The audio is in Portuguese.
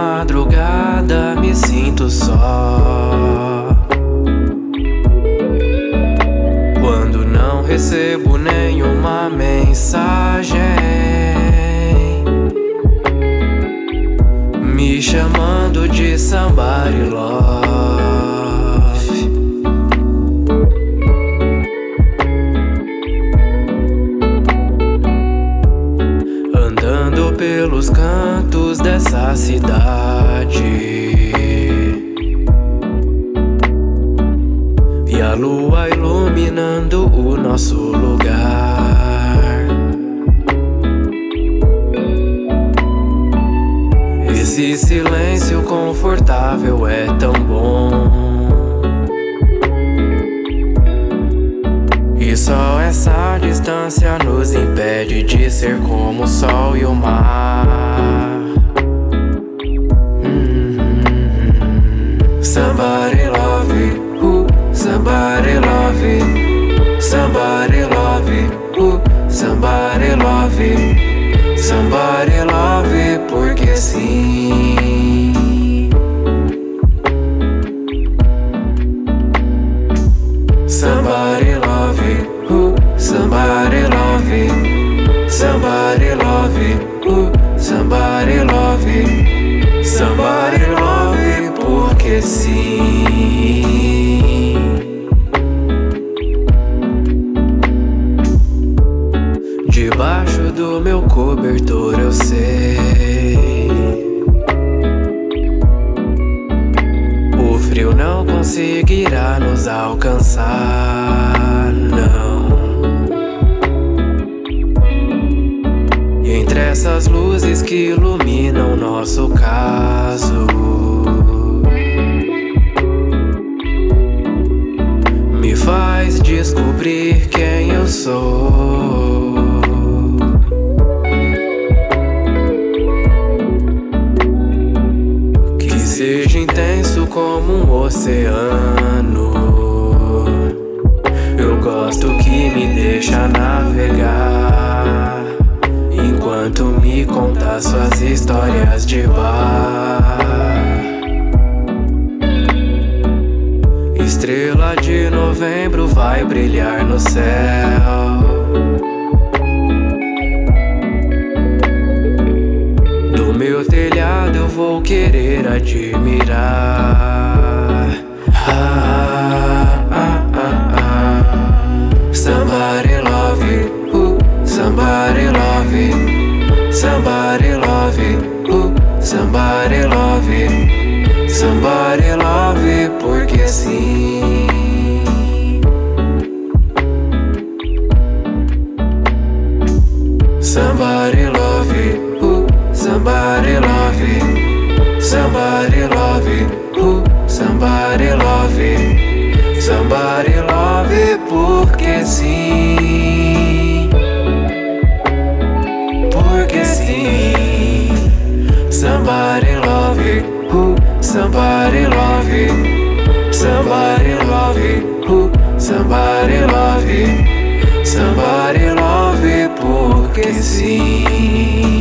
madrugada me sinto só. Quando não recebo nenhuma mensagem, me chamando de somebody pelos cantos dessa cidade. E a lua iluminando o nosso lugar. Esse silêncio confortável é tão bom. Essa distância nos impede de ser como o sol e o mar. Uhum. Somebody love, uh, somebody love, somebody love, uh, somebody love, somebody love, porque sim. Love who somebody love somebody love porque sim. Debaixo do meu cobertor eu sei. O frio não conseguirá nos alcançar, não. Essas luzes que iluminam nosso caso, me faz descobrir quem eu sou. Que seja intenso como um oceano. Suas histórias de bar. Estrela de novembro vai brilhar no céu. Do meu telhado eu vou querer admirar. Ah, ah, ah. Somebody love, uh, somebody love, somebody love, uh, somebody love, somebody love, porque sim. Somebody love who somebody love somebody love who somebody love somebody love porque sim somebody love somebody love who? Somebody love Somebody love porque sim.